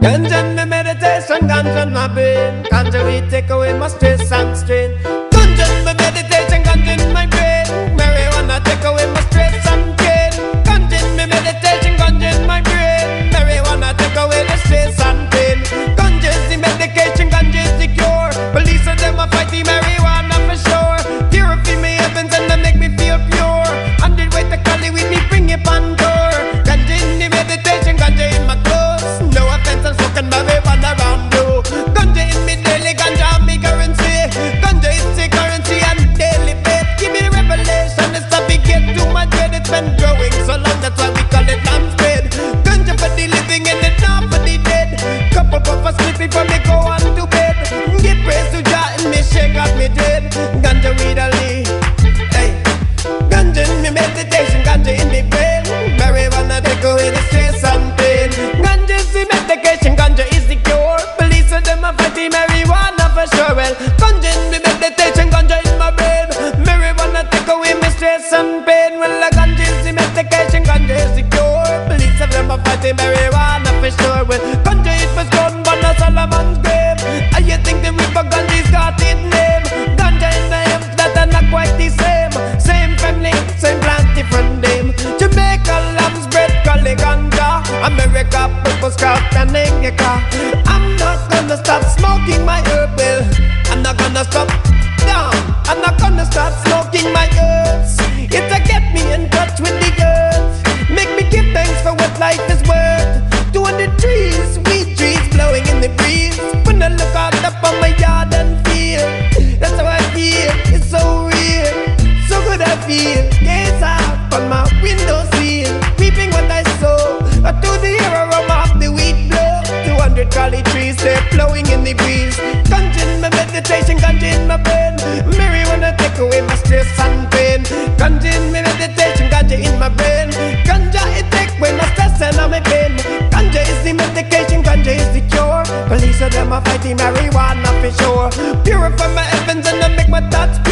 Ganja and me meditation, ganja my brain. Ganja we take away my stress and strain. The marijuana for sure. Well, ganja it was grown on a Solomon's grave. And you think the river ganja's got its name? Ganja in the hemp that are not quite the same. Same family, same plant, different name. Jamaica lambs bread, Cali ganja. America purple scout and indica. I'm not gonna stop smoking my herb well. I'm not gonna stop down. I'm not gonna stop smoking my herbs. Meditation, ganja in my brain. Marijuana take away my stress and pain. Ganja in my meditation, ganja in my brain. Ganja it take away my stress and all my pain. Ganja is the medication, ganja is the cure. Police of them are fighting marijuana for sure. Purify my heavens and I make my thoughts pure.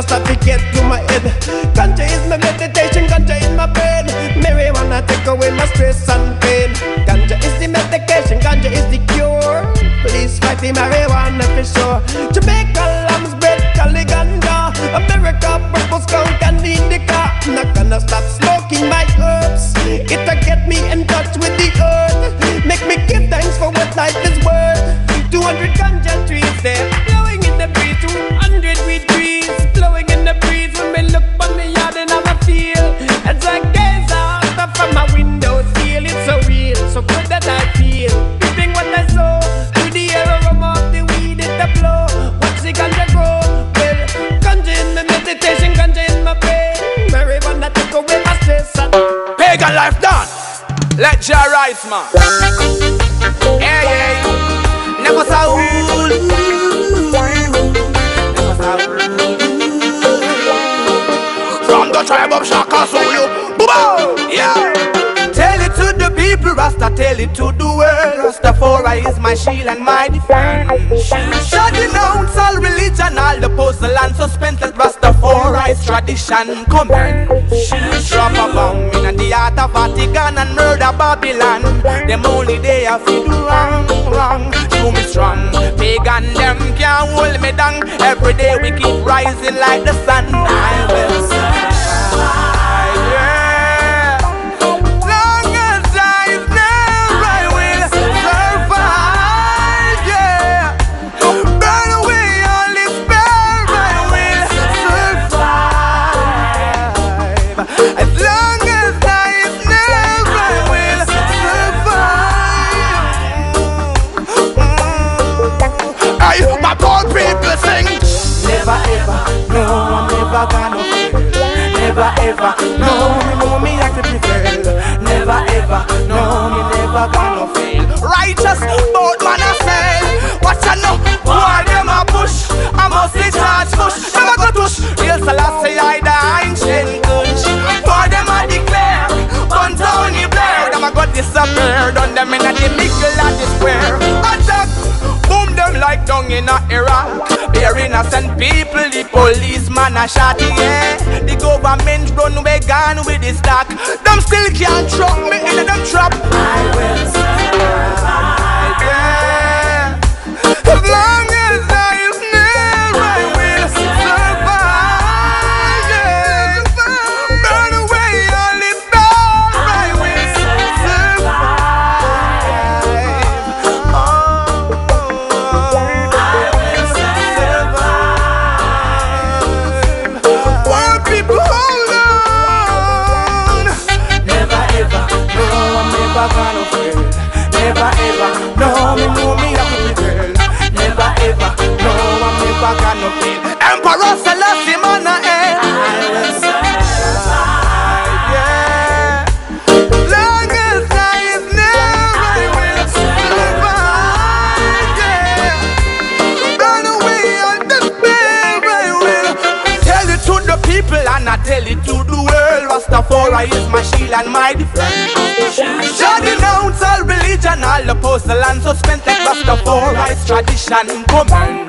Not stop to get to my head. Ganja is my meditation, ganja in my brain. Marijuana take away my stress and pain. Ganja is the medication, ganja is the cure. Please fight the marijuana for sure. Jamaica lambs bread, Cali ganja. America purple skunk and indica. Not gonna stop smoking my herbs. It'll get me in touch Let your rise, man. Hey, hey. Never saw rule. Never saw rule. From the tribe of Shaka Zulu. Boo-boo. Yeah. Tell it to the people, Rasta, tell it to the world. Rastafari is my shield and my defense. Shutting out all religion, all the puzzle and suspense. Let Rastafari's tradition commence. Drop a bomb in the heart of Vatican and murder Babylon. Them only they have to do wrong, wrong. Do me strong. Pagan them can't hold me down. Every day we keep rising like the sun. I will ever, no, me know me have to prevail. Never ever, no, me never gonna fail. Righteous, both man I say, watch out now, why them a push? I must it hard push, them a go push. Real Selassie, I die in chain goods. For them I declare, burn down the Blair, them a go disappear, done them in the middle of the square. Uh, like down in a Iraq Bare innocent people The policeman a shot yeah. The government run away gone with the stock. Them still can't trap me in them trap. I will Rastafari is my shield and my defense. Shall denounce all religion, all apostle and suspend like Rastafari's tradition. Command.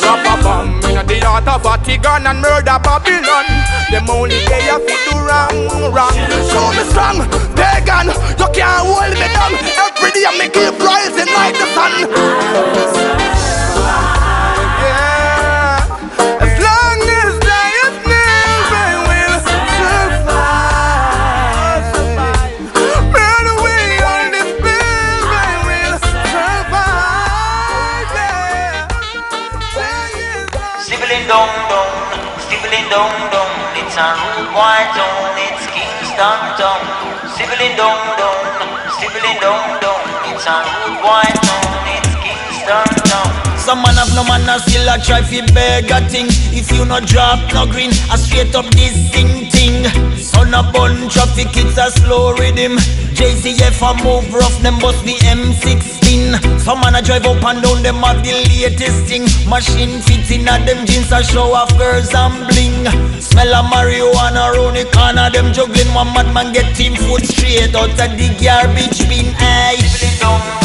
Drop a bomb in the heart of Vatican and murder Babylon. Them only day of do wrong, wrong. Show me strong, pagan. You can't hold me down. Every day make it rising like the sun. Down, down. It's a rude boy town, it's Kingston town. Stibbling down, down, stibbling down, down. It's a rude boy town, it's Kingston town. Some man have no man, still a try fi beg a thing. If you no drop no green, a straight up this thing thing. Son a bun traffic, it's a slow rhythm. JCF a move rough, them bust the M16. Some man a drive up and down, them have the latest thing. Machine fits in a them jeans a show off girls and bling. Smell a marijuana round the corner, them juggling. One madman get team food straight out of the garbage bin. Aye.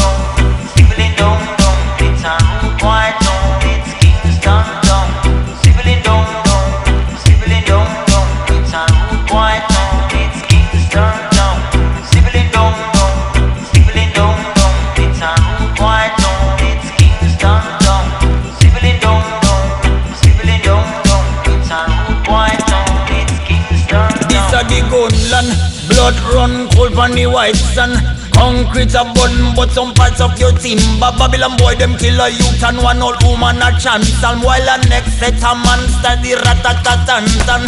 The gunland, blood run cold on the white sun. Concrete a bun, but some parts of your timber Babylon boy, them kill a youth and one old woman a chance. And while a next set a monster, the rat-a-tat-tan-tan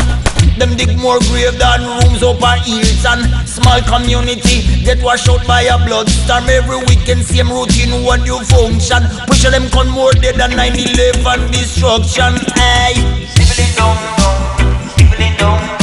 Them dig more grave than rooms up a and Small community, get washed out by a bloodstorm Every weekend, same routine, one new function. Push them con more dead than 9-11 destruction, Stibbling down, down, down,